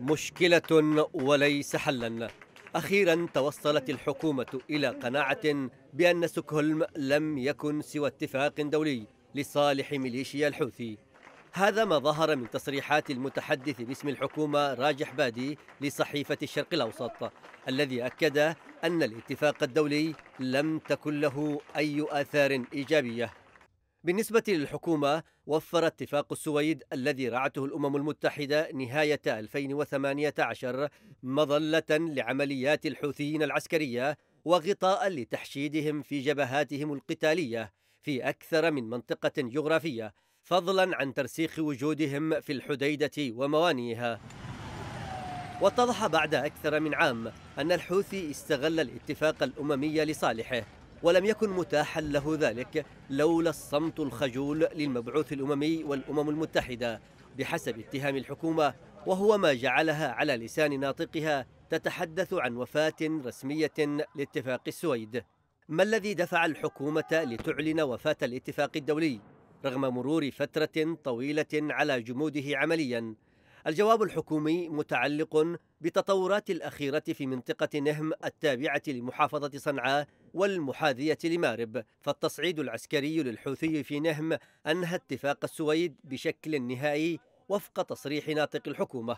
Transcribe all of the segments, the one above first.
مشكلة وليس حلا. أخيرا توصلت الحكومة إلى قناعة بأن ستوكهولم لم يكن سوى اتفاق دولي لصالح ميليشيا الحوثي. هذا ما ظهر من تصريحات المتحدث باسم الحكومة راجح بادي لصحيفة الشرق الأوسط الذي أكد أن الاتفاق الدولي لم تكن له أي آثار إيجابية. بالنسبة للحكومة وفر اتفاق السويد الذي رعته الأمم المتحدة نهاية 2018 مظلة لعمليات الحوثيين العسكرية وغطاء لتحشيدهم في جبهاتهم القتالية في أكثر من منطقة جغرافية فضلا عن ترسيخ وجودهم في الحديدة وموانئها واتضح بعد أكثر من عام أن الحوثي استغل الاتفاق الأممي لصالحه. ولم يكن متاحا له ذلك لولا الصمت الخجول للمبعوث الأممي والأمم المتحدة بحسب اتهام الحكومة وهو ما جعلها على لسان ناطقها تتحدث عن وفاة رسمية لاتفاق السويد. ما الذي دفع الحكومة لتعلن وفاة الاتفاق الدولي؟ رغم مرور فترة طويلة على جموده عمليا الجواب الحكومي متعلق بالتطورات الأخيرة في منطقة نهم التابعة لمحافظة صنعاء والمحاذية لمارب. فالتصعيد العسكري للحوثي في نهم أنهى اتفاق السويد بشكل نهائي وفق تصريح ناطق الحكومة.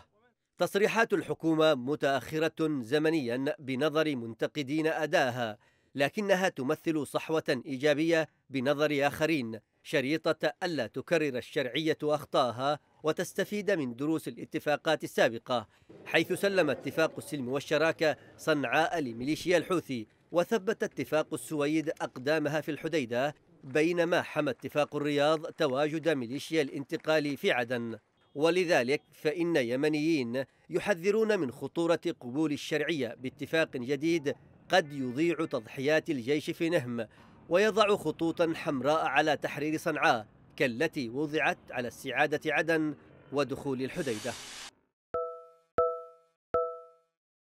تصريحات الحكومة متأخرة زمنيا بنظر منتقدين أداها لكنها تمثل صحوة إيجابية بنظر آخرين. شريطة ألا تكرر الشرعية أخطاها وتستفيد من دروس الاتفاقات السابقة حيث سلم اتفاق السلم والشراكة صنعاء لميليشيا الحوثي وثبت اتفاق السويد أقدامها في الحديدة بينما حمى اتفاق الرياض تواجد ميليشيا الانتقال في عدن. ولذلك فإن يمنيين يحذرون من خطورة قبول الشرعية باتفاق جديد قد يضيع تضحيات الجيش في نهم. ويضع خطوطا حمراء على تحرير صنعاء كالتي وضعت على استعادة عدن ودخول الحديدة.